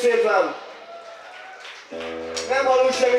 szépen! Nem hallunk semmit!